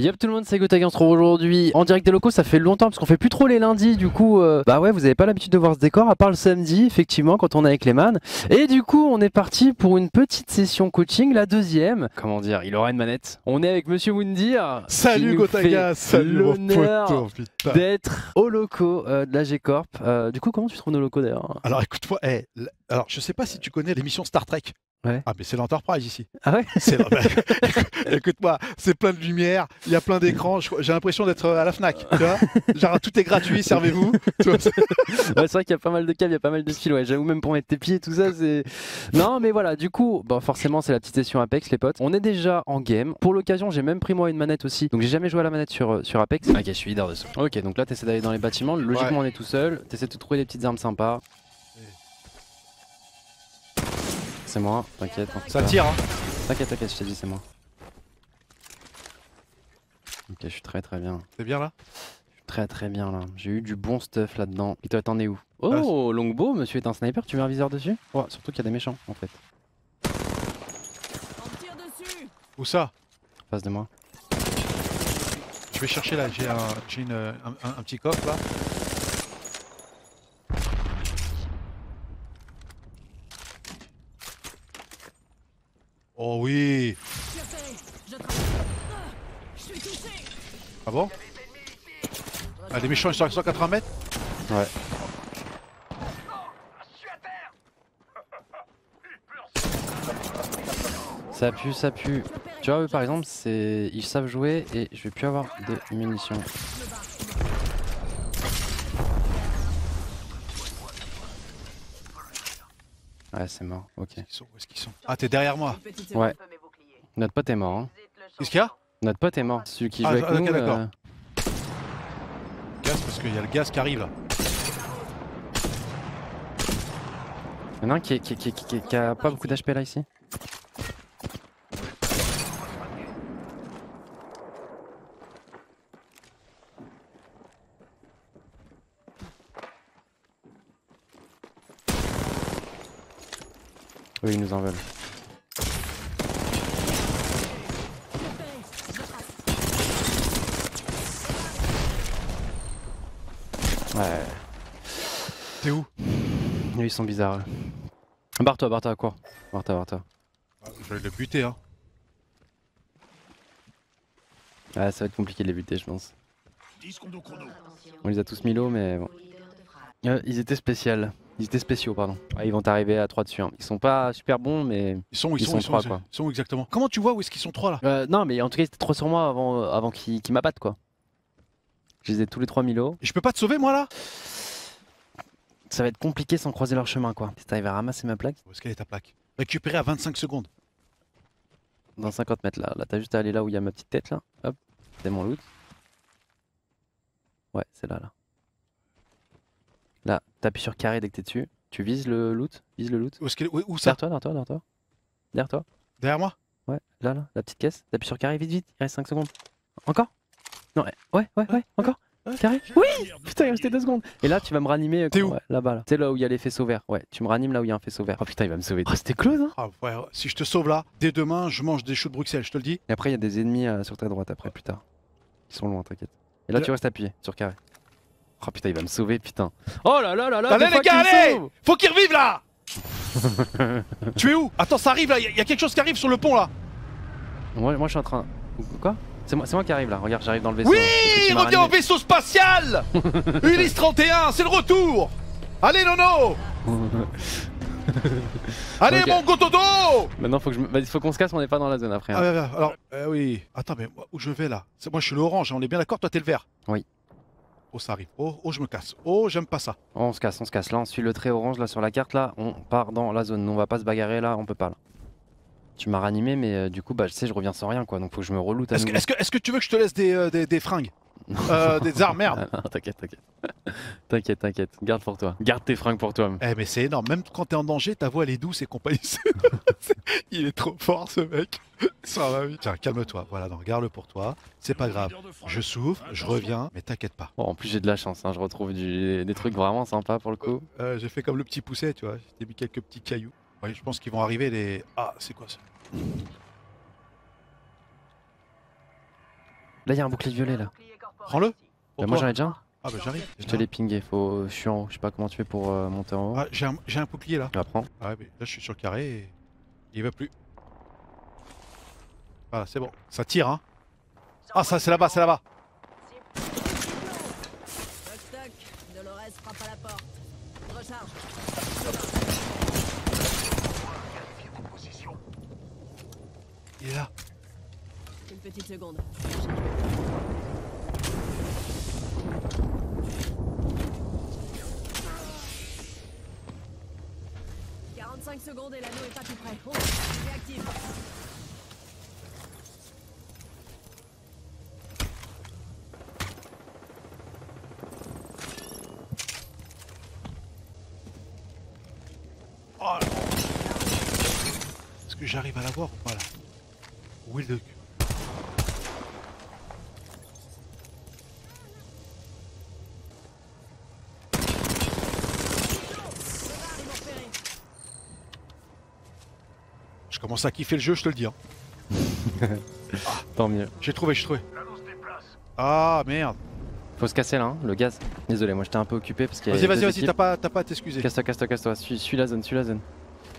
Yep tout le monde, c'est Gotag, on se retrouve aujourd'hui en direct des locaux, ça fait longtemps parce qu'on fait plus trop les lundis, du coup, euh, bah ouais, vous avez pas l'habitude de voir ce décor, à part le samedi, effectivement, quand on est avec les man. Et du coup, on est parti pour une petite session coaching, la deuxième. Comment dire, il aura une manette. On est avec Monsieur Moundir. Salut Gotaga, salut l'honneur. D'être au locaux euh, de la G-Corp. Euh, du coup, comment tu trouves nos locaux d'ailleurs? Alors écoute-moi, eh, l- alors je sais pas si tu connais l'émission Star Trek. Ouais. Ah mais c'est l'Enterprise ici. Ah ouais? C'est bah, écoute-moi, c'est plein de lumière, il y a plein d'écrans, j'ai l'impression d'être à la Fnac, tu vois? Genre tout est gratuit, servez-vous. C'est- Ouais, c'est vrai qu'il y a pas mal de câbles, il y a pas mal de styles. Ouais, j'avoue même pour mettre tes pieds et tout ça, c'est. Non, mais voilà, du coup, bon, forcément, c'est la petite session Apex, les potes. On est déjà en game. Pour l'occasion, j'ai même pris moi une manette aussi. Donc j'ai jamais joué à la manette sur, euh, sur Apex. Ok, je suis leader de ça. Ok, donc là, t'essaies d'aller dans les bâtiments. Logiquement, on est tout seul. T'essaies de trouver des petites armes sympas. C'est moi, t'inquiète. Ça tire, hein. T'inquiète, t'inquiète, je t'ai dit, c'est moi. Ok, je suis très très bien. c'est bien là? Très très bien là. J'ai eu du bon stuff là-dedans. Et toi, t'en es où? Oh, longbow, monsieur est un sniper, tu mets un viseur dessus? Oh, surtout qu'il y a des méchants en fait. On tire dessus Où ça? En face de moi. Je vais chercher là, j'ai un, j'ai une, un, un- un petit coffre là. Oh oui Ah, Ah bon Ah les méchants ils sont à 180 mètres Ouais. Ça pue, ça pue. Tu vois, eux par exemple, c'est ils savent jouer et je vais plus avoir de munitions. Ouais, c'est mort. Ok. Ils sont- Où est-ce qu'ils sont? Ah t'es derrière moi Ouais. Notre pote est mort. Hein. Qu'est-ce qu'il y a? Notre pote est mort. Celui qui joue Ah, avec ah, ok, nous. d'accord. euh, Gaz parce qu'il y a le gaz qui arrive là. Il y en a un qui, est- qui, qui- qui- qui- qui a pas beaucoup d'HP là ici? Oui, ils nous en veulent. Ouais. T'es où? Ils sont bizarres. Barre-toi, barre-toi, quoi Barre-toi, barre-toi. Ah, Je vais le buter hein. Ah, ça va être compliqué de les buter, je pense. On les a tous mis low, mais bon. Euh, ils étaient spéciaux. Ils étaient spéciaux, pardon. Ah, ils vont arriver à 3 dessus. hein. Ils sont pas super bons, mais. Ils sont où ils, Ils sont, sont ils sont, trois, ils quoi. sont où exactement? Comment tu vois où est-ce qu'ils sont trois là? Euh, non, mais en tout cas, ils étaient trop sur moi avant, avant qu'ils m'abattent, quoi. Je les ai tous les trois mis low. Et je peux pas te sauver moi là? Ça va être compliqué sans croiser leur chemin, quoi. Si t'arrives à ramasser ma plaque, Où est-ce qu'elle est ta plaque? Récupérée à 25 secondes. dans 50 mètres là. Là, t'as juste à aller là où il y a ma petite tête, là. Hop, c'est mon loot. Ouais, c'est là, là. T'appuies sur carré dès que t'es dessus. Tu vises le loot? Vise le loot? Où est-ce qu'elle est où, où ça? Derrière toi, derrière toi, derrière toi. Derrière toi. Derrière moi? Ouais, là, là, la petite caisse. T'appuies sur carré, vite, vite. Il reste 5 secondes. Encore? Non, ouais, ouais, ouais, ouais, encore? Carré? Oui Putain, il restait 2 secondes. Et là, tu vas me ranimer. Où? ouais, Là-bas, là. C'est là où il y a les faisceaux verts. Ouais, tu me ranimes là où il y a un faisceau vert. Oh putain, il va me sauver. Oh, c'était close, hein? Ah ouais, si je te sauve là, dès demain, je mange des choux de Bruxelles, je te le dis. Et après, il y a des ennemis euh, sur ta droite, après, plus tard. Ils sont loin, t'inquiète. Et là, tu restes appuyé sur carré. Oh putain, il va me sauver, putain. Oh là là là là allez les gars, qu'il allez sauve Faut qu'ils revivent là Tu es où Attends, ça arrive là, il y, a- y a quelque chose qui arrive sur le pont là. moi, moi, je suis en train. Quoi C'est moi, moi qui arrive là. Regarde, j'arrive dans le vaisseau. Oui m'as Reviens au vaisseau spatial Ulysse 31, c'est le retour Allez Nono Allez Ok. mon Gotodo Maintenant, faut que je vas-y, faut qu'on se casse, on n'est pas dans la zone après. hein. Ah, alors, euh, oui. Attends, mais où je vais là Moi je suis l'orange, on est bien d'accord, toi t'es le vert Oui. Oh ça arrive, oh, oh je me casse, oh j'aime pas ça. Oh, on se casse, on se casse. Là, on suit le trait orange là sur la carte. Là, on part dans la zone. Nous, on va pas se bagarrer là, on peut pas là. Tu m'as ranimé, mais euh, du coup, bah, je sais, je reviens sans rien quoi. Donc, faut que je me reloute Est-ce que, tu veux que je te laisse des, euh, des, des fringues? Euh, Des armes, merde Ah, non, t'inquiète, t'inquiète. t'inquiète, t'inquiète. Garde pour toi. Garde tes fringues pour toi. Eh mais c'est énorme, même quand t'es en danger, ta voix elle est douce et compagnie. Il est trop fort ce mec. Ça va vite. Tiens, calme-toi, voilà, non, garde-le pour toi. C'est pas grave. Je souffre, je reviens, mais t'inquiète pas. Bon, en plus, j'ai de la chance. hein, Je retrouve du- des trucs vraiment sympas pour le coup. Euh, J'ai fait comme le petit pousset, tu vois. J'ai mis quelques petits cailloux. Oui, je pense qu'ils vont arriver les. Ah, c'est quoi ça? Là, il y a un bouclier violet là. Prends-le. Bah, moi j'en ai déjà un. Ah bah j'arrive. Je te l'ai pingé. Faut... Je suis en haut. Je sais pas comment tu fais pour euh, monter en haut. Ah, j'ai un, j'ai un bouclier là. Je la prends. Ah ouais, mais là je suis sur le carré et il va plus. Voilà, c'est bon. Ça tire hein. Ah ça c'est là-bas, c'est là-bas. Il est là. Une petite seconde. 45 secondes et l'anneau est pas tout près. Oh, réactive. Est-ce que j'arrive à l'avoir ou pas là? Où est le Je commence à kiffer le jeu, je te le dis. hein. Tant mieux. J'ai trouvé, j'ai trouvé. Ah merde. Faut se casser là, hein, le gaz. Désolé, moi j'étais un peu occupé parce qu'il y a Vas-y, vas-y, vas-y, t'as pas, t'as pas à t'excuser. Casse-toi, casse-toi, casse-toi. Suis, suis la zone, suis la zone.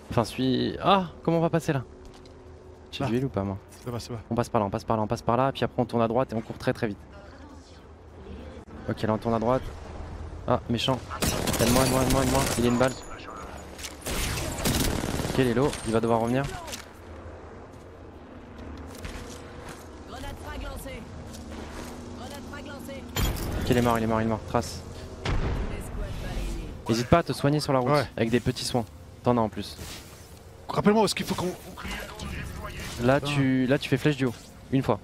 Enfin, suis. Ah, comment on va passer là? J'ai Là. du heal ou pas moi? Ça va, ça va. On passe par là, on passe par là, on passe par là, puis après on tourne à droite et on court très très vite. Ok, là on tourne à droite. Ah, méchant. Aide-moi, aide-moi, aide-moi, aide-moi. Il est une balle. Ok, il est low, il va devoir revenir. Grenade frag lancée. Grenade frag lancée. Ok, il est mort, il est mort, il est mort. Trace. N'hésite pas à te soigner sur la route Ouais. avec des petits soins. T'en as en plus. Rappelle-moi, est-ce qu'il faut qu'on. Là tu, là tu fais flèche du haut. Une fois.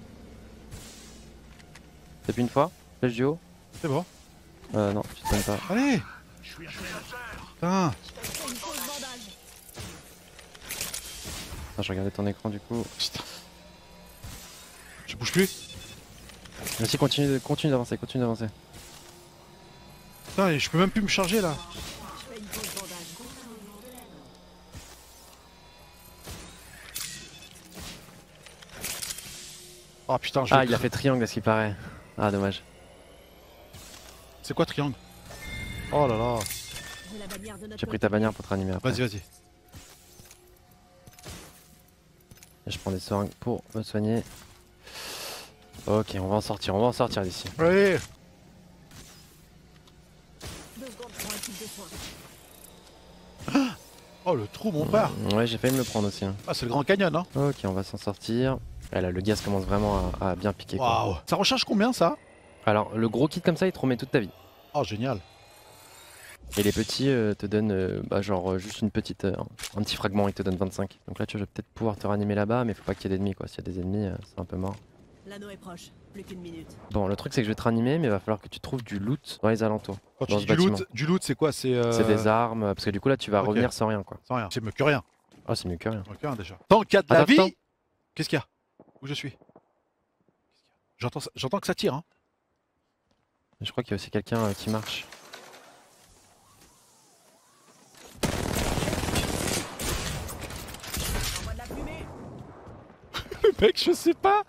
Depuis une fois Flèche du haut C'est bon. Euh, non, tu te soignes pas. Allez Putain. Ah, je regardais ton écran du coup. Putain. Je bouge plus Continue, continue d'avancer, continue d'avancer. Putain, je peux même plus me charger là. Oh putain, je Ah, il a fait triangle à ce qui paraît. Ah, dommage. C'est quoi triangle? Oh là là. J'ai pris ta bannière pour te ranimer. Vas-y, vas-y. Je prends des seringues pour me soigner. Ok, on va en sortir, on va en sortir d'ici. De soin. Oh le trou, mon père Ouais, j'ai failli me le prendre aussi. hein. Ah, c'est le Grand Canyon, hein Ok, on va s'en sortir. Et là, le gaz commence vraiment à, à bien piquer. quoi. Waouh Ça recharge combien ça? Alors, le gros kit comme ça, il te remet toute ta vie. Oh, génial. Et les petits euh, te donnent euh, bah, genre euh, juste une petite, euh, un petit fragment, ils te donnent 25. Donc là, tu vas peut-être pouvoir te ranimer là-bas, mais faut pas qu'il y ait d'ennemis quoi. S'il y a des ennemis, euh, c'est un peu mort. L'anneau est proche. Plus qu'une minute. Bon, le truc c'est que je vais te ranimer, mais il va falloir que tu trouves du loot dans les alentours. Quand tu Dans dis ce du loot, bâtiment. du loot, c'est quoi? C'est euh, C'est des armes, parce que du coup là, tu vas revenir sans rien quoi. Sans rien. C'est mieux que rien. Oh, c'est mieux que rien. Mieux que rien déjà. Tant qu'il y a de la Attends, vie. Qu'est-ce qu'il y a? Où je suis? J'entends que ça tire, hein Je crois qu'il y a aussi quelqu'un euh, qui marche. Envoie de la fumée. Le mec, je sais pas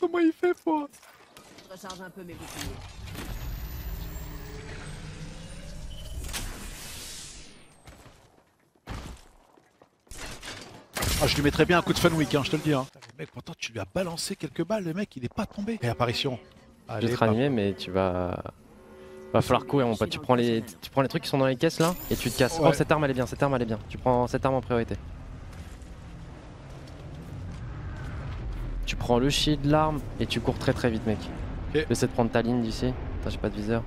comment il fait pour... Je recharge un peu mes boucliers. Ah, je lui mettrais bien un coup de Funwick, hein, je te le dis. Hein. Mec, pourtant, tu lui as balancé quelques balles, le mec, il est pas tombé. Et apparition. Je vais te ranimer, mais tu vas. Va falloir courir mon pote. Tu prends les, tu prends les trucs qui sont dans les caisses là et tu te casses. Ouais. Oh cette arme elle est bien, cette arme elle est bien. Tu prends cette arme en priorité. Tu prends le shield, l'arme et tu cours très très vite mec. Ok. Essaie de prendre ta ligne d'ici. Attends j'ai pas de viseur.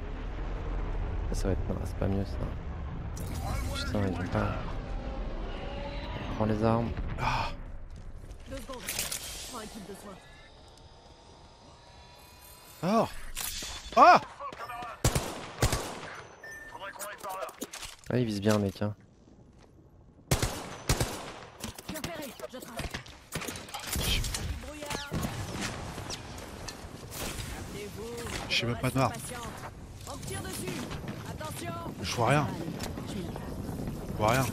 Ça, ça va être. Non c'est pas mieux ça. Putain ils vont pas. Prends les armes. Ah, ah Ah Ah il vise bien mec hein. Je suis repéré. Je trace. Brouillard. Appelez-vous. J'ai même pas de. Je vois rien, Je vois rien.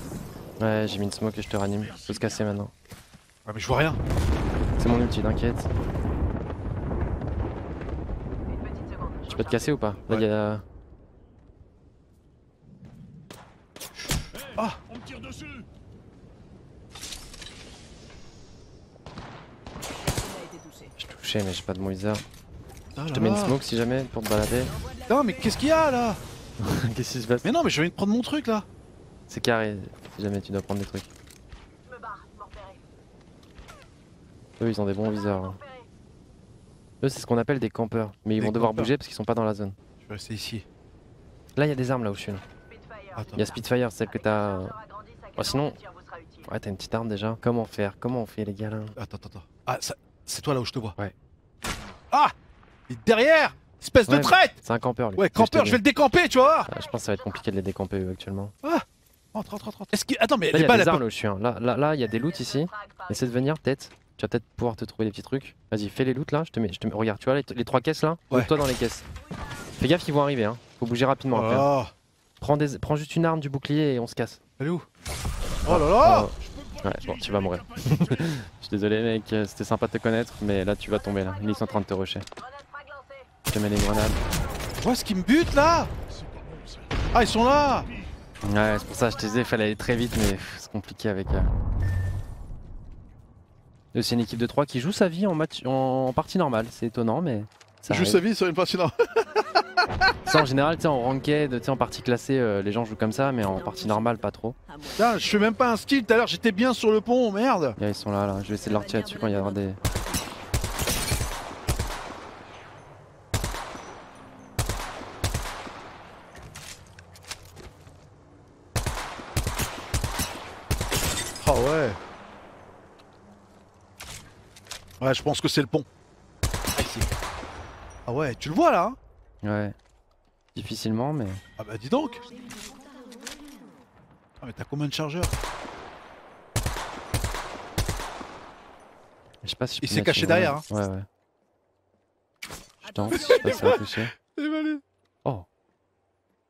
Ouais j'ai mis une smoke et je te ranime. Faut se casser maintenant. Ouais, mais je vois rien. C'est mon ulti, t'inquiète. Tu peux te casser ou pas Là, Ouais. il y a. Ah On me tire dessus. Je suis touché, mais j'ai pas de Moïse. Ah Je te mets une smoke si jamais pour te balader. Non, mais qu'est-ce qu'il y a là Qu'est-ce qui se passe Mais non, mais je viens de prendre mon truc là. C'est carré si jamais tu dois prendre des trucs. Me barre. Eux, ils ont des bons viseurs. hein. Eux, c'est ce qu'on appelle des campeurs. Mais ils Des vont devoir campeurs. bouger parce qu'ils sont pas dans la zone. Je vais rester ici. Là, il y a des armes là où je suis. Là. Il y a Spitfire, celle que t'as. Oh, sinon. Ouais, t'as une petite arme déjà. Comment faire? Comment on fait, les gars là? Attends, attends, attends. Ah, ça- c'est toi là où je te vois. Ouais. Ah Il est derrière Espèce de traite C'est un campeur, lui. Ouais, je campeur, je vais le décamper, tu voir Ah, je pense que ça va être compliqué de les décamper eux actuellement. Rentre, rentre, rentre, rentre. Est-ce que... Attends, mais Là, les y a balles, des armes là où je suis. hein. Là, là, là, il y a des loots ici. Essaie de venir, peut-être. Tu vas peut-être pouvoir te trouver des petits trucs. Vas-y, fais les loots là. Je te mets, je te mets- Regarde, tu vois les, les trois caisses là Ouais. toi dans les caisses. Fais gaffe, ils vont arriver. Hein. Faut bouger rapidement après. hein. Oh, Prends, des... Prends juste une arme, du bouclier et on se casse. elle est où? Oh là là. Ouais, bon, tu vas mourir. Je suis désolé, mec. C'était sympa de te connaître, mais là, tu vas tomber là. Ils sont en train de te rusher. Je te mets les grenades. Où est-ce qu'ils me butent là? Ah, ils sont là Ouais, c'est pour ça, je te disais, fallait aller très vite, mais c'est compliqué avec. euh. Eux, C'est une équipe de 3 qui joue sa vie en, match... en partie normale. C'est étonnant, mais. Ça arrive. sa vie sur une partie là. Ça, en général, tu sais, en ranked, tu sais, en partie classée, euh, les gens jouent comme ça, mais en partie normale, pas trop. Putain, je fais même pas un skill. Tout à l'heure, j'étais bien sur le pont, merde. Ils sont là, là. Je vais essayer de leur tirer dessus quand il y aura des. Ah ouais. Ouais, je pense que c'est le pont. Ah, ici. Ah ouais, tu le vois là hein? Ouais. Difficilement, mais. Ah bah dis donc Ah mais t'as combien de chargeurs? Je sais pas si je Il s'est caché derrière, grenade. Ouais, ouais. Je tente, je sais pas si ça va toucher. Oh.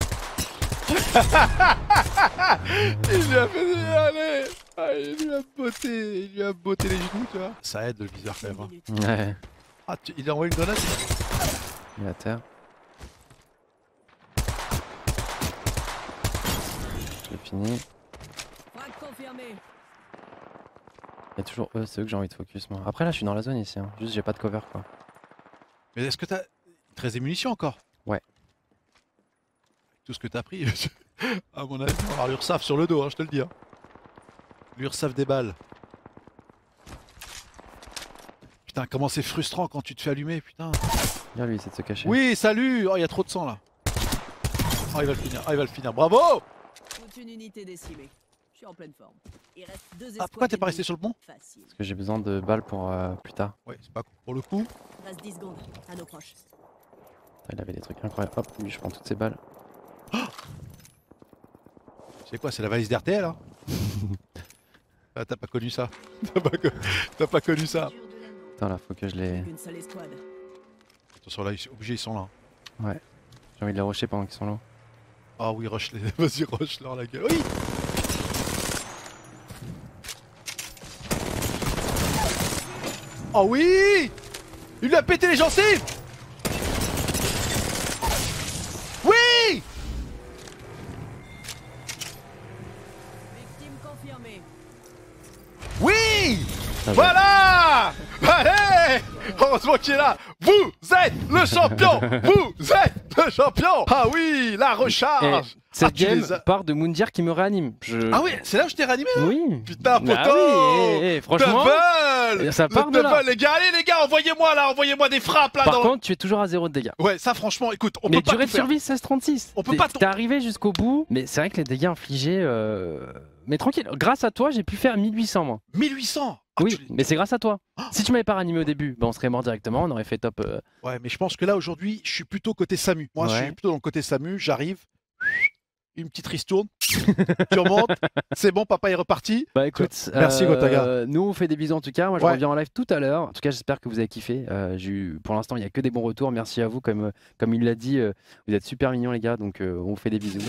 Il lui a fait allez ah, Il lui a botté, il lui a botté les genoux, tu vois. Ça aide le viseur quand même. hein. Ouais. Ah, tu- il a envoyé une grenade Il est à terre. J'ai fini. Il y a toujours eux, c'est eux que j'ai envie de focus moi. Après là je suis dans la zone ici, hein. juste j'ai pas de cover quoi. Mais est-ce que t'as... Il te reste des munitions encore? Ouais. Tout ce que t'as pris, à mon avis, on va avoir l'URSAF sur le dos, hein, je te le dis. Hein. L'URSAF des balles. Putain, comment c'est frustrant quand tu te fais allumer, putain. Viens lui, essaie de se cacher. Oui, salut Oh, il y a trop de sang là. Oh, il va le finir, ah, il va le finir, bravo Toute une unité décimée. Je suis en pleine forme. Il reste deux Ah, pourquoi t'es pas resté sur le pont Facile. Parce que j'ai besoin de balles pour euh, plus tard. Ouais, c'est pas pour le coup. Reste 10 secondes. À nos proches. Il avait des trucs incroyables. Hop, lui je prends toutes ces balles. C'est quoi, c'est la valise d'RTL hein? Ah, t'as pas connu ça. T'as pas, co- t'as pas connu ça. Attends là, faut que je les. Attention là, ils sont obligés, ils sont là. J'ai envie de les rusher pendant qu'ils sont là. Ah oui, rush les. Vas-y, rush leur la gueule. Oui Oh oui Il lui a pété les gencives Voilà Allez Heureusement qu'il est là. Vous êtes le champion. Vous êtes le champion. Ah oui La recharge cette Ah, game part de Moundir qui me réanime. Je... Ah oui, c'est là où je t'ai réanimé Oui. Putain, poteau Ah oui, eh, eh, franchement. Double ça part de là. les gars, allez les gars, envoyez-moi là, envoyez-moi des frappes là Par dans... contre, tu es toujours à zéro de dégâts. Ouais, ça franchement, écoute, on mais peut pas durée de survie 16-36. On peut pas T'es arrivé jusqu'au bout, mais c'est vrai que les dégâts infligés. euh, Mais tranquille, grâce à toi, j'ai pu faire 1800 moi. 1800 Ah, oui, mais c'est grâce à toi. Ah. Si tu m'avais pas ranimé au début, ben on serait mort directement, on aurait fait top. euh, Ouais, mais je pense que là aujourd'hui, je suis plutôt côté Samu. Moi, je suis plutôt dans le côté Samu, j'arrive. Une petite ristourne, tu remontes, c'est bon, papa est reparti. Bah écoute, Merci, euh, Gotaga. Nous on fait des bisous en tout cas. Moi je Ouais. reviens en live tout à l'heure. En tout cas j'espère que vous avez kiffé. Euh, eu- pour l'instant il n'y a que des bons retours. Merci à vous comme, euh, comme il l'a dit. euh, vous êtes super mignons les gars. Donc euh, on vous fait des bisous.